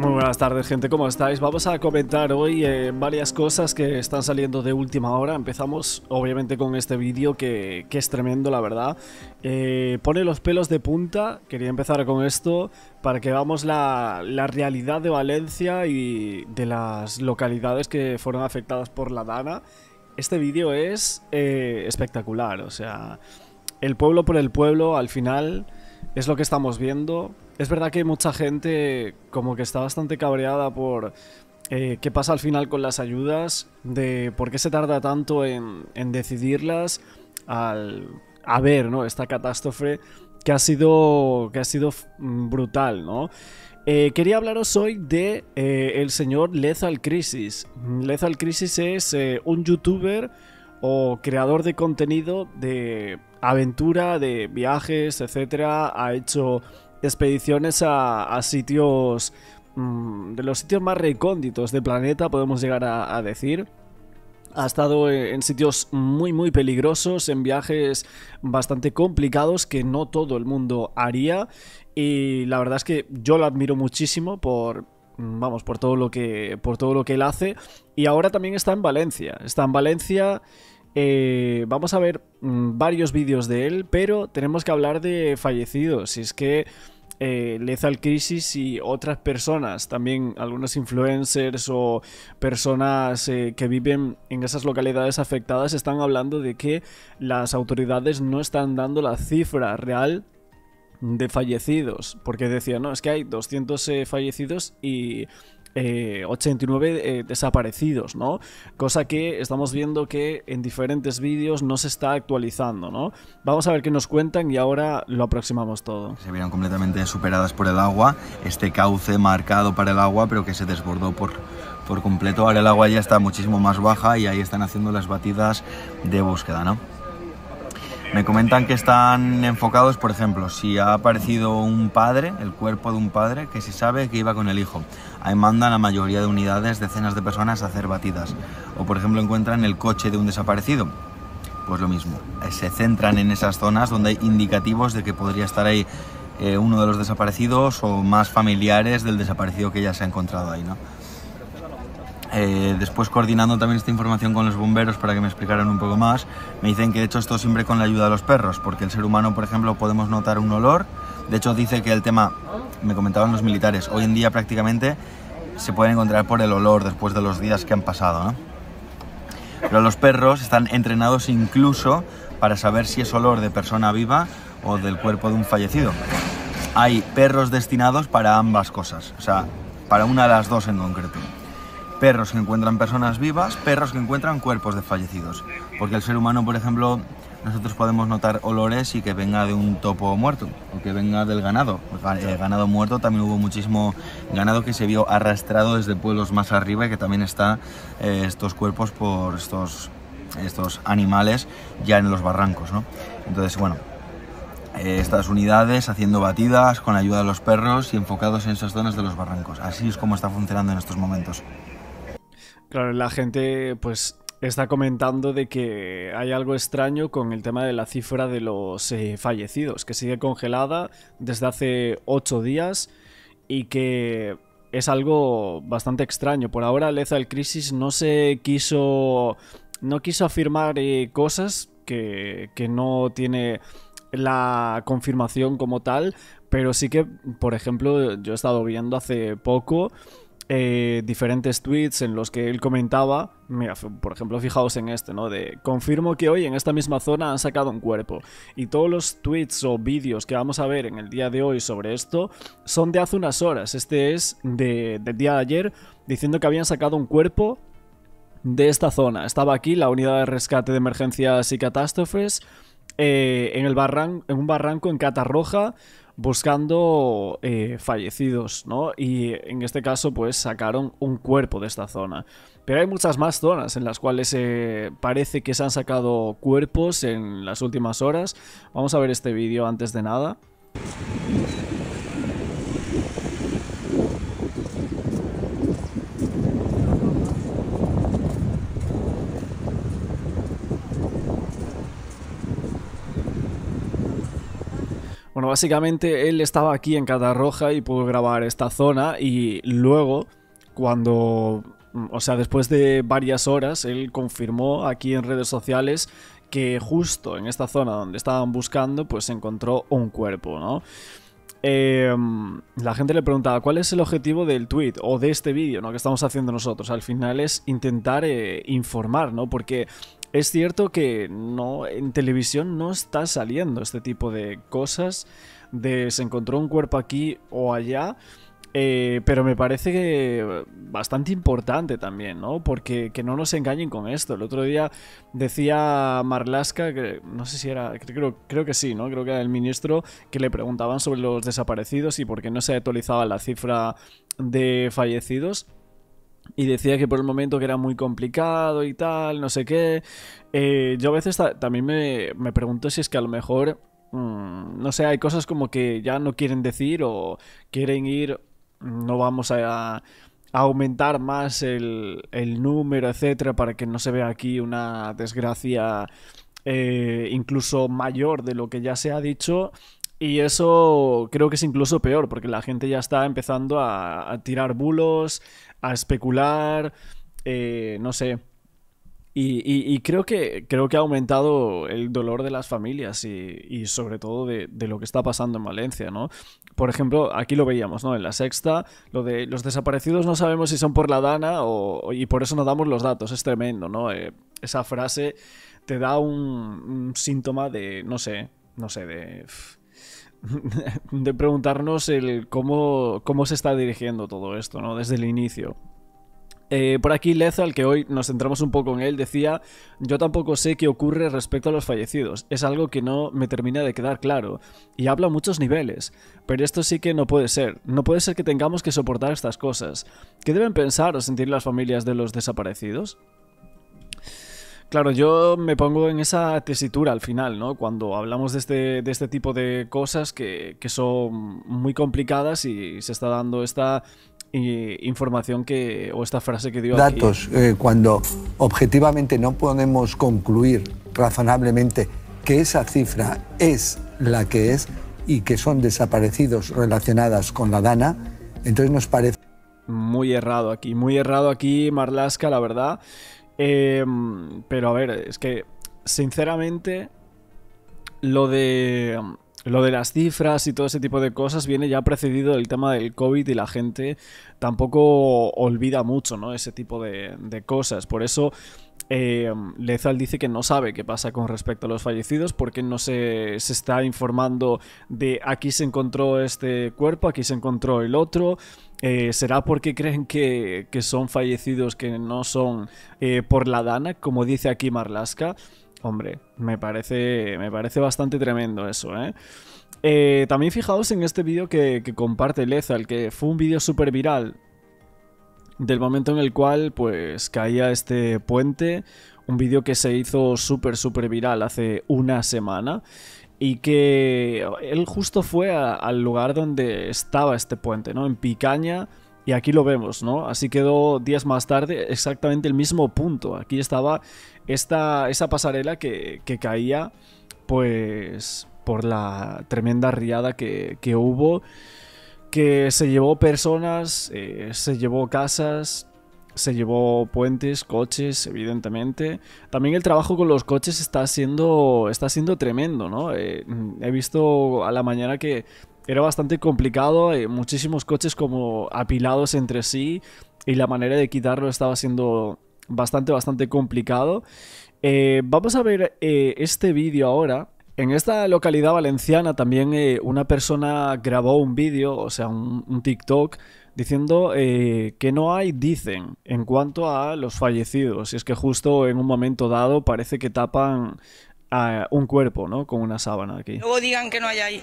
Muy buenas tardes gente, ¿cómo estáis? Vamos a comentar hoy eh, varias cosas que están saliendo de última hora. Empezamos obviamente con este vídeo que, es tremendo, la verdad. Eh, pone los pelos de punta, quería empezar con esto para que veamos la, realidad de Valencia y de las localidades que fueron afectadas por la Dana. Este vídeo es eh, espectacular, o sea, el pueblo por el pueblo al final es lo que estamos viendo es verdad que mucha gente como que está bastante cabreada por eh, qué pasa al final con las ayudas, de por qué se tarda tanto en, decidirlas al, a ver, ¿no? Esta catástrofe que ha sido, que ha sido brutal, ¿no? Eh, quería hablaros hoy de eh, el señor Lethal Crisis. Lethal Crisis es un youtuber o creador de contenido de aventura, de viajes, etcétera. Ha hecho expediciones a, sitios mm, de los sitios más recónditos del planeta, podemos llegar a, decir. Ha estado en sitios muy muy peligrosos, en viajes bastante complicados que no todo el mundo haría y la verdad es que yo lo admiro muchísimo por mm, vamos, por todo lo que por todo lo que él hace y ahora también está en Valencia. Está en Valencia eh, vamos a ver mm, varios vídeos de él, pero tenemos que hablar de fallecidos. Y es que eh, Lethal Crisis y otras personas, también algunos influencers o personas eh, que viven en esas localidades afectadas, están hablando de que las autoridades no están dando la cifra real de fallecidos, porque decían, no, es que hay 200 eh, fallecidos y 89 eh, eh, desaparecidos, ¿no? Cosa que estamos viendo que en diferentes vídeos no se está actualizando, ¿no? Vamos a ver qué nos cuentan y ahora lo aproximamos todo. Se vieron completamente superadas por el agua, este cauce marcado para el agua, pero que se desbordó por, por completo. Ahora el agua ya está muchísimo más baja y ahí están haciendo las batidas de búsqueda, ¿no? Me comentan que están enfocados, por ejemplo, si ha aparecido un padre, el cuerpo de un padre, que se sabe que iba con el hijo. Ahí mandan la mayoría de unidades, decenas de personas a hacer batidas. O, por ejemplo, encuentran el coche de un desaparecido. Pues lo mismo. Se centran en esas zonas donde hay indicativos de que podría estar ahí eh, uno de los desaparecidos o más familiares del desaparecido que ya se ha encontrado ahí, ¿no? Eh, después coordinando también esta información con los bomberos para que me explicaran un poco más, me dicen que he hecho esto siempre con la ayuda de los perros, porque el ser humano, por ejemplo, podemos notar un olor. De hecho, dice que el tema, me comentaban los militares, hoy en día prácticamente se puede encontrar por el olor después de los días que han pasado, ¿no? Pero los perros están entrenados incluso para saber si es olor de persona viva o del cuerpo de un fallecido. Hay perros destinados para ambas cosas, o sea, para una de las dos en concreto perros que encuentran personas vivas, perros que encuentran cuerpos de fallecidos. Porque el ser humano, por ejemplo, nosotros podemos notar olores y que venga de un topo muerto o que venga del ganado. El ganado muerto también hubo muchísimo ganado que se vio arrastrado desde pueblos más arriba y que también están eh, estos cuerpos por estos, estos animales ya en los barrancos. ¿no? Entonces, bueno, eh, estas unidades haciendo batidas con la ayuda de los perros y enfocados en esas zonas de los barrancos. Así es como está funcionando en estos momentos. Claro, la gente pues está comentando de que hay algo extraño con el tema de la cifra de los eh, fallecidos, que sigue congelada desde hace ocho días y que es algo bastante extraño. Por ahora Lethal Crisis no se quiso no quiso afirmar eh, cosas que, que no tiene la confirmación como tal, pero sí que, por ejemplo, yo he estado viendo hace poco eh, diferentes tweets en los que él comentaba, mira, por ejemplo, fijaos en este, ¿no? De confirmo que hoy en esta misma zona han sacado un cuerpo. Y todos los tweets o vídeos que vamos a ver en el día de hoy sobre esto son de hace unas horas. Este es de, del día de ayer diciendo que habían sacado un cuerpo de esta zona. Estaba aquí la unidad de rescate de emergencias y catástrofes eh, en, el barran en un barranco en Catarroja buscando eh, fallecidos, ¿no? Y en este caso, pues sacaron un cuerpo de esta zona. Pero hay muchas más zonas en las cuales eh, parece que se han sacado cuerpos en las últimas horas. Vamos a ver este vídeo antes de nada. Básicamente él estaba aquí en Catarroja y pudo grabar esta zona y luego, cuando, o sea, después de varias horas, él confirmó aquí en redes sociales que justo en esta zona donde estaban buscando, pues se encontró un cuerpo, ¿no? Em, la gente le preguntaba cuál es el objetivo del tweet o de este vídeo ¿no? que estamos haciendo nosotros. Al final es intentar eh, informar, ¿no? Porque es cierto que no en televisión no está saliendo este tipo de cosas de se encontró un cuerpo aquí o allá. Eh, pero me parece que bastante importante también, ¿no? Porque que no nos engañen con esto. El otro día decía Marlaska, que no sé si era, creo, creo que sí, ¿no? Creo que era el ministro, que le preguntaban sobre los desaparecidos y por qué no se actualizaba la cifra de fallecidos. Y decía que por el momento que era muy complicado y tal, no sé qué. Eh, yo a veces también me, me pregunto si es que a lo mejor mm, no sé, hay cosas como que ya no quieren decir o quieren ir no vamos a, aumentar más el, número, etcétera, para que no se vea aquí una desgracia eh, incluso mayor de lo que ya se ha dicho. Y eso creo que es incluso peor, porque la gente ya está empezando a, tirar bulos, a especular, eh, no sé. Y, creo, que, creo que ha aumentado el dolor de las familias y, sobre todo de, lo que está pasando en Valencia, ¿no? Por ejemplo, aquí lo veíamos, ¿no? En la sexta, lo de los desaparecidos no sabemos si son por la Dana o, y por eso no damos los datos, es tremendo, ¿no? Eh, esa frase te da un, síntoma de, no sé, no sé, de... de preguntarnos el cómo, cómo se está dirigiendo todo esto, ¿no? Desde el inicio. Eh, por aquí Lethal, que hoy nos centramos un poco en él, decía, yo tampoco sé qué ocurre respecto a los fallecidos, es algo que no me termina de quedar claro, y habla a muchos niveles, pero esto sí que no puede ser, no puede ser que tengamos que soportar estas cosas. ¿Qué deben pensar o sentir las familias de los desaparecidos? Claro, yo me pongo en esa tesitura al final, ¿no? Cuando hablamos de este, de este tipo de cosas que, que son muy complicadas y se está dando esta información que o esta frase que dio datos eh, cuando objetivamente no podemos concluir razonablemente que esa cifra es la que es y que son desaparecidos relacionadas con la Dana entonces nos parece muy errado aquí muy errado aquí Marlaska la verdad em, pero a ver es que sinceramente lo de lo de las cifras y todo ese tipo de cosas viene ya precedido del tema del COVID y la gente tampoco olvida mucho, ¿no? Ese tipo de, cosas. Por eso eh, Lezal dice que no sabe qué pasa con respecto a los fallecidos porque no se, está informando de aquí se encontró este cuerpo, aquí se encontró el otro. Eh, ¿Será porque creen que, son fallecidos que no son eh, por la Dana, como dice aquí Marlaska? Hombre, me parece, me parece bastante tremendo eso, ¿eh? eh también fijaos en este vídeo que, comparte Lethal, que fue un vídeo súper viral del momento en el cual pues caía este puente, un vídeo que se hizo súper súper viral hace una semana y que él justo fue al lugar donde estaba este puente, ¿no? En Picaña, y aquí lo vemos, ¿no? Así quedó días más tarde exactamente el mismo punto. Aquí estaba esta, esa pasarela que, caía, pues, por la tremenda riada que, hubo, que se llevó personas, eh, se llevó casas, se llevó puentes, coches, evidentemente. También el trabajo con los coches está siendo, está siendo tremendo, ¿no? Eh, he visto a la mañana que era bastante complicado, eh, muchísimos coches como apilados entre sí y la manera de quitarlo estaba siendo bastante, bastante complicado. Eh, vamos a ver este vídeo ahora. En esta localidad valenciana también una persona grabó un vídeo, o sea, un, TikTok, diciendo que no hay, dicen, en cuanto a los fallecidos. Y es que justo en un momento dado parece que tapan a un cuerpo, ¿no? Con una sábana aquí. Luego digan que no hay ahí.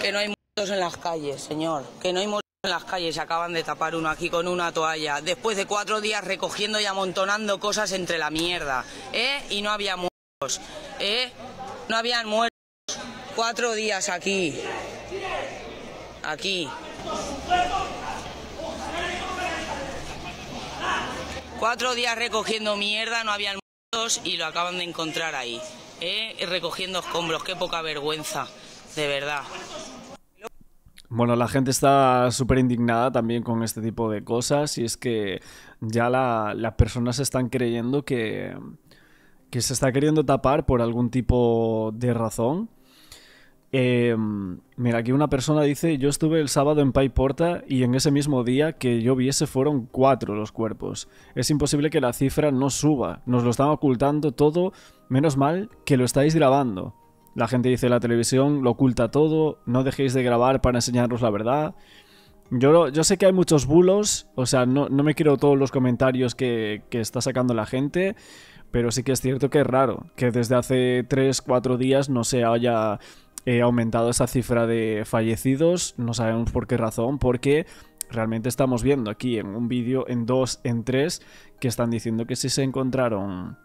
Que no hay muertos en las calles, señor. Que no hay muertos en las calles. Acaban de tapar uno aquí con una toalla. Después de cuatro días recogiendo y amontonando cosas entre la mierda. ¿Eh? Y no había muertos. ¿Eh? No habían muertos. Cuatro días aquí. Aquí. Cuatro días recogiendo mierda, no habían muertos y lo acaban de encontrar ahí. ¿Eh? Recogiendo escombros, qué poca vergüenza. de verdad. Bueno, la gente está súper indignada también con este tipo de cosas y es que ya las personas están creyendo que, que se está queriendo tapar por algún tipo de razón. Em, mira, aquí una persona dice, yo estuve el sábado en Paiporta y en ese mismo día que yo viese fueron cuatro los cuerpos. Es imposible que la cifra no suba, nos lo están ocultando todo, menos mal que lo estáis grabando. La gente dice la televisión lo oculta todo, no dejéis de grabar para enseñarnos la verdad. Yo, yo sé que hay muchos bulos, o sea, no, me quiero todos los comentarios que, está sacando la gente, pero sí que es cierto que es raro que desde hace 3, 4 días no se haya eh, aumentado esa cifra de fallecidos, no sabemos por qué razón, porque realmente estamos viendo aquí en un vídeo, en dos, en tres, que están diciendo que sí se encontraron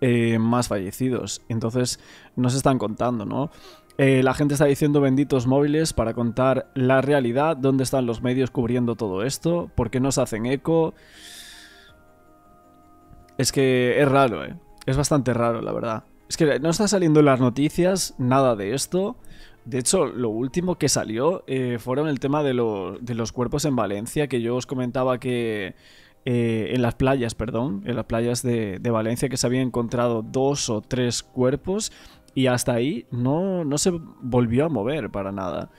eh, más fallecidos. Entonces no se están contando, ¿no? Eh, la gente está diciendo benditos móviles para contar la realidad, dónde están los medios cubriendo todo esto, por qué no se hacen eco. Es que es raro, ¿eh? Es bastante raro, la verdad. Es que no está saliendo en las noticias nada de esto. De hecho, lo último que salió eh, fueron el tema de, de los cuerpos en Valencia, que yo os comentaba que eh, en las playas, perdón, en las playas de, Valencia que se habían encontrado dos o tres cuerpos y hasta ahí no, no se volvió a mover para nada.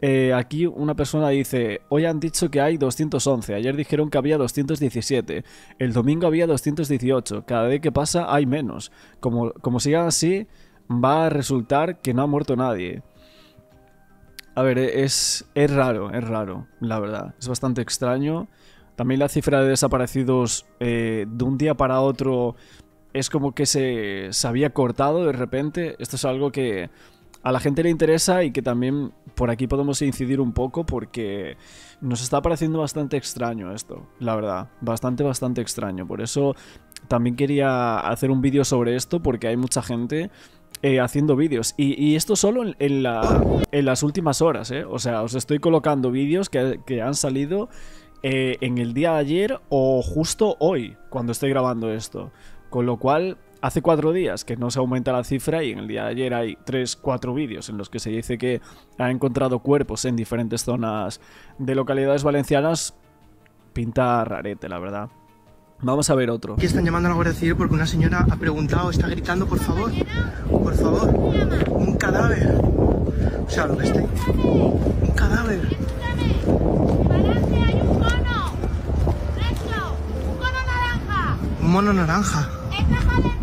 Eh, aquí una persona dice, hoy han dicho que hay 211, ayer dijeron que había 217, el domingo había 218, cada vez que pasa hay menos. Como, como sigan así, va a resultar que no ha muerto nadie. A ver, es, es raro, es raro, la verdad. Es bastante extraño. También la cifra de desaparecidos eh, de un día para otro es como que se, había cortado de repente. Esto es algo que a la gente le interesa y que también por aquí podemos incidir un poco porque nos está pareciendo bastante extraño esto, la verdad. Bastante, bastante extraño. Por eso también quería hacer un vídeo sobre esto porque hay mucha gente eh, haciendo vídeos. Y, esto solo en, las últimas horas, ¿eh? O sea, os estoy colocando vídeos que, han salido eh, en el día de ayer o justo hoy, cuando estoy grabando esto. Con lo cual, hace cuatro días que no se aumenta la cifra y en el día de ayer hay tres, cuatro vídeos en los que se dice que ha encontrado cuerpos en diferentes zonas de localidades valencianas. Pinta rarete, la verdad. Vamos a ver otro. Aquí están llamando a la Guardia Civil porque una señora ha preguntado, está gritando, por favor, por favor, un cadáver. O sea, lo que esté. Un cadáver. Un mono naranja. Adentro, está ahí,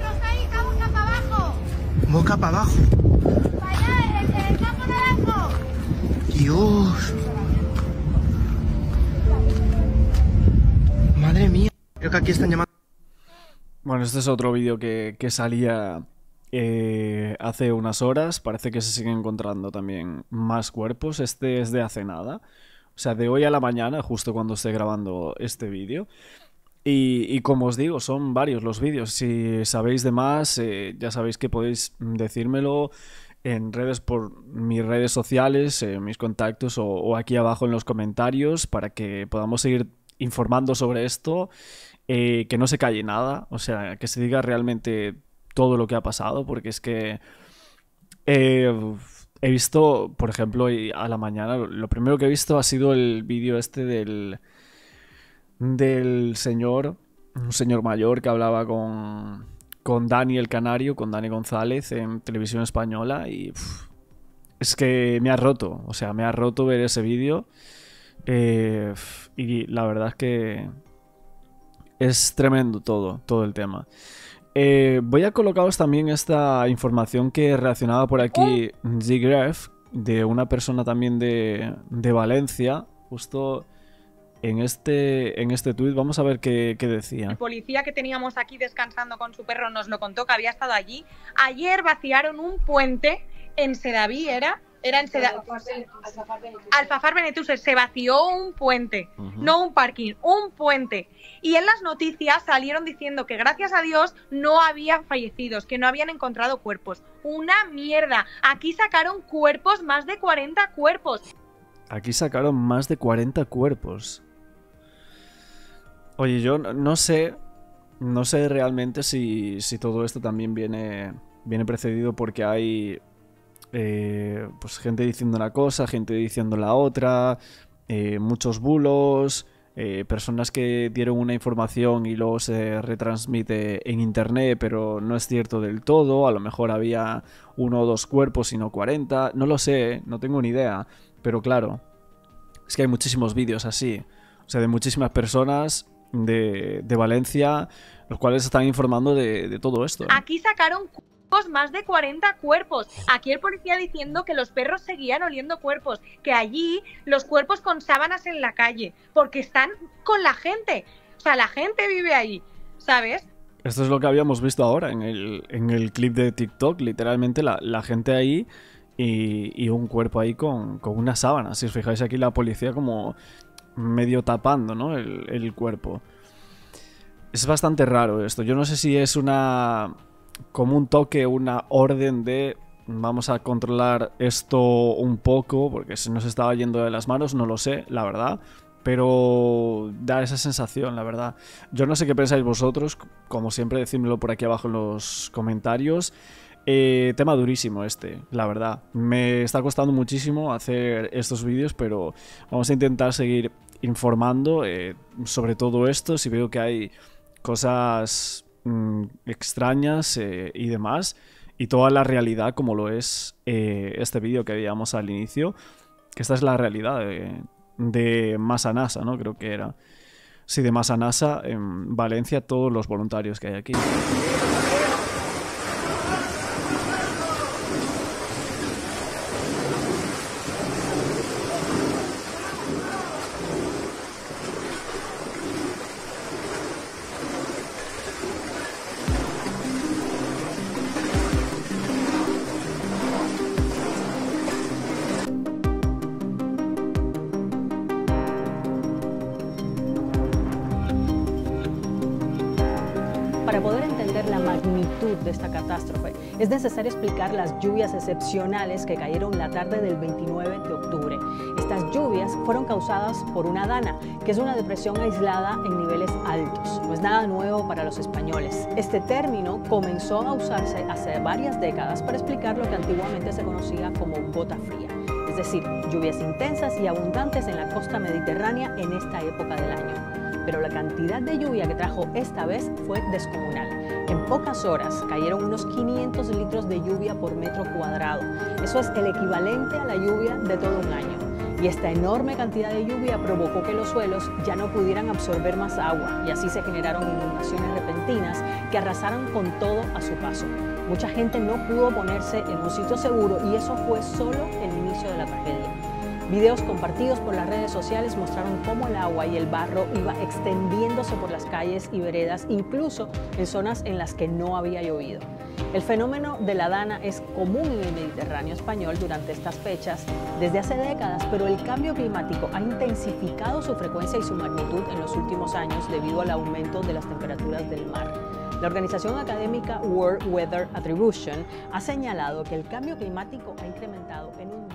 Boca para abajo. Dios. Madre mía. Creo que aquí están llamando. Bueno, este es otro vídeo que, que salía eh, hace unas horas. Parece que se siguen encontrando también más cuerpos. Este es de hace nada. O sea, de hoy a la mañana, justo cuando esté grabando este vídeo. Y, como os digo, son varios los vídeos. Si sabéis de más, eh, ya sabéis que podéis decírmelo en redes por mis redes sociales, eh, mis contactos o, aquí abajo en los comentarios para que podamos seguir informando sobre esto, eh, que no se calle nada, o sea, que se diga realmente todo lo que ha pasado, porque es que he visto, por ejemplo, a la mañana, lo primero que he visto ha sido el vídeo este del del señor, un señor mayor que hablaba con, con Dani el Canario, con Dani González en televisión española y es que me ha roto, o sea, me ha roto ver ese vídeo eh, y la verdad es que es tremendo todo, todo el tema. Eh, voy a colocaros también esta información que reaccionaba por aquí Zigref, de una persona también de, de Valencia, justo en este, en este tuit. Vamos a ver qué, decía. El policía que teníamos aquí descansando con su perro nos lo contó que había estado allí. Ayer vaciaron un puente en Sedaví, ¿era? Era en Sedaví. Alfafar Benetuses. Se vació un puente, no un parking, un puente. Y en las noticias salieron diciendo que gracias a Dios no había fallecidos, que no habían encontrado cuerpos. Una mierda. Aquí sacaron cuerpos, más de 40 cuerpos. Aquí sacaron más de 40 cuerpos. Oye, yo no sé. No sé realmente si, si todo esto también viene. Viene precedido porque hay. eh, pues gente diciendo una cosa, gente diciendo la otra, eh, muchos bulos, eh, personas que dieron una información y luego se retransmite en internet, pero no es cierto del todo, a lo mejor había uno o dos cuerpos y no 40, no lo sé, no tengo ni idea, pero claro, es que hay muchísimos vídeos así, o sea, de muchísimas personas de, de Valencia, los cuales están informando de, de todo esto. ¿eh? Aquí sacaron más de 40 cuerpos. Aquí el policía diciendo que los perros seguían oliendo cuerpos, que allí los cuerpos con sábanas en la calle, porque están con la gente. O sea, la gente vive ahí, ¿sabes? Esto es lo que habíamos visto ahora en el, en el clip de TikTok, literalmente la, la gente ahí y, y un cuerpo ahí con, con una sábana. Si os fijáis aquí la policía como medio tapando ¿no? el, cuerpo. Es bastante raro esto. Yo no sé si es una. como un toque, una orden de. Vamos a controlar esto un poco, porque se nos estaba yendo de las manos, no lo sé, la verdad. Pero da esa sensación, la verdad. Yo no sé qué pensáis vosotros, como siempre, decídmelo por aquí abajo en los comentarios. Eh, tema durísimo este, la verdad. Me está costando muchísimo hacer estos vídeos, pero vamos a intentar seguir informando eh, sobre todo esto. Si veo que hay cosas mm, extrañas eh, y demás, y toda la realidad como lo es eh, este vídeo que veíamos al inicio, que esta es la realidad de, de Masanasa, ¿no? Creo que era. Sí, de Masanasa en Valencia, todos los voluntarios que hay aquí. De esta catástrofe, es necesario explicar las lluvias excepcionales que cayeron la tarde del 29 de octubre. Estas lluvias fueron causadas por una dana, que es una depresión aislada en niveles altos. No es nada nuevo para los españoles. Este término comenzó a usarse hace varias décadas para explicar lo que antiguamente se conocía como gota fría, es decir, lluvias intensas y abundantes en la costa mediterránea en esta época del año pero la cantidad de lluvia que trajo esta vez fue descomunal. En pocas horas cayeron unos 500 litros de lluvia por metro cuadrado. Eso es el equivalente a la lluvia de todo un año. Y esta enorme cantidad de lluvia provocó que los suelos ya no pudieran absorber más agua y así se generaron inundaciones repentinas que arrasaron con todo a su paso. Mucha gente no pudo ponerse en un sitio seguro y eso fue solo Videos compartidos por las redes sociales mostraron cómo el agua y el barro iba extendiéndose por las calles y veredas, incluso en zonas en las que no había llovido. El fenómeno de la dana es común en el Mediterráneo español durante estas fechas desde hace décadas, pero el cambio climático ha intensificado su frecuencia y su magnitud en los últimos años debido al aumento de las temperaturas del mar. La organización académica World Weather Attribution ha señalado que el cambio climático ha incrementado en un